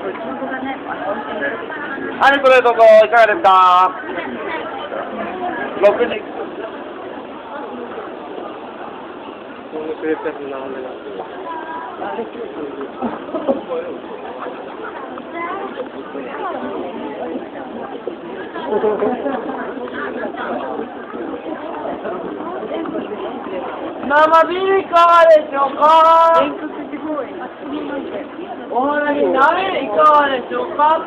はい、これどうぞ、いかがですか ?6 時。生ビールいかがでしょうか？お花見鍋いかがでしょうか？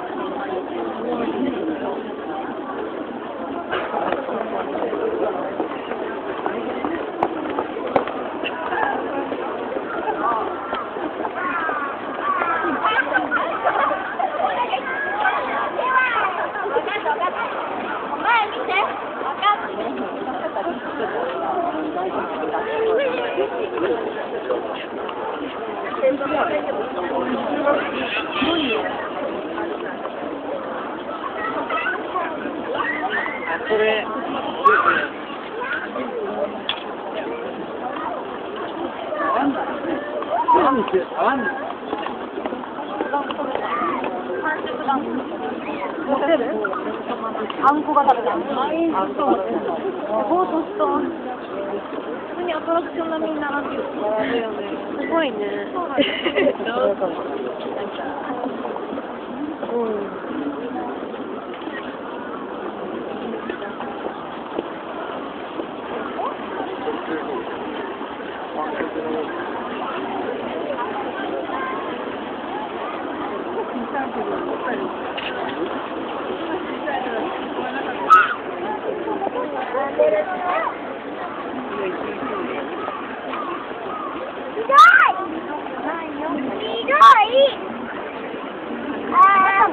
これ、なんで、あんあんこが食べたい。あ、そうです。ボートストーン。普通にアトラクション並みに並んでる。すごいね。そうなんです。朝も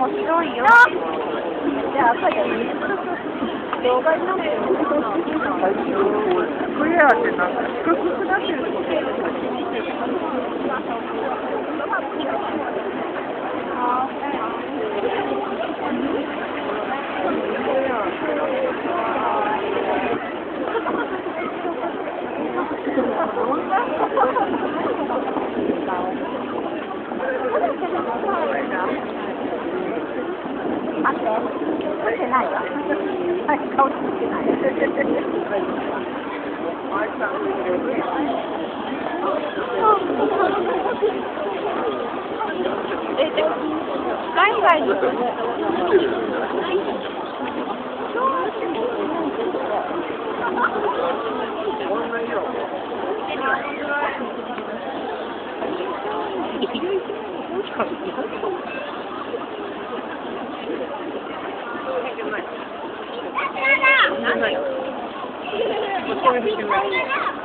白い。よ。じゃあ朝やる。動画になってるクリアってなんか低くなってるってことあって。ついてないわ。はい、顔ついてない。え、でも、海外に。going to do it.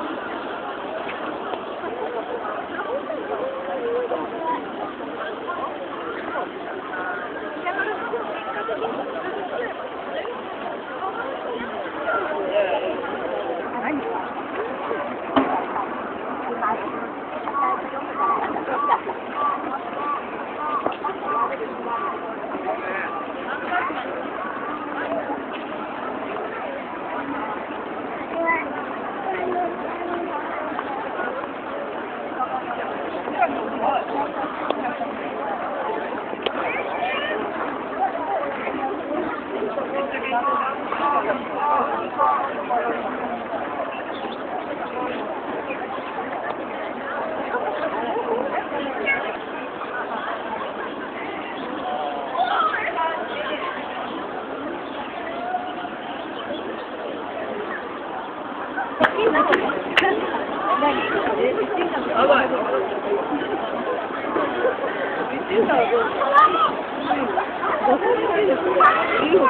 领导，领导，我刚才已经说清楚了。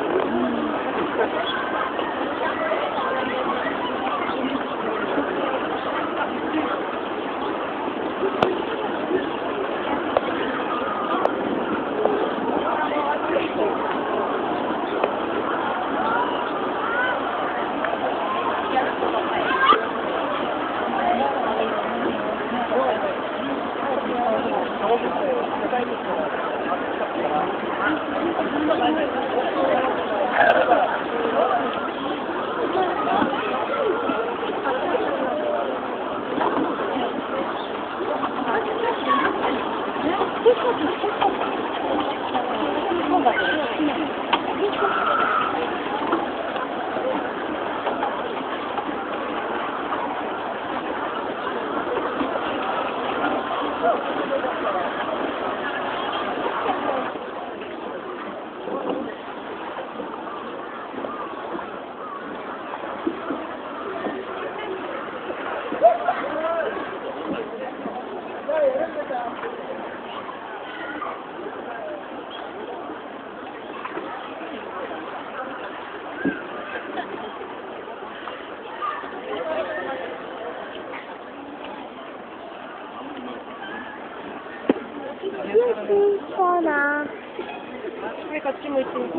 jak otrzymujesz ten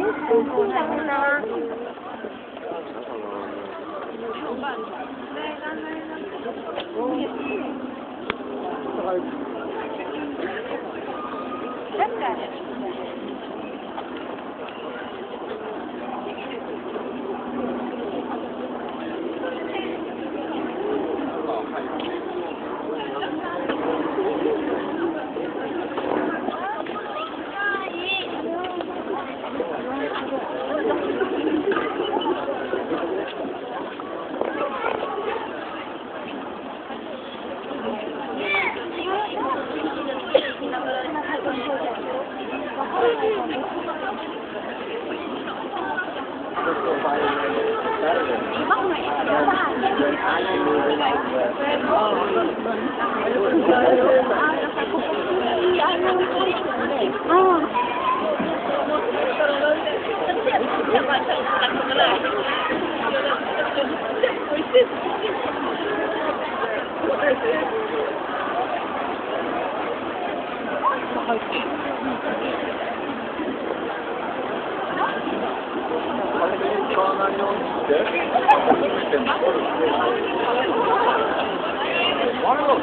Thank you. Oh. Marlo,